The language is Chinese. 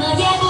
么也不。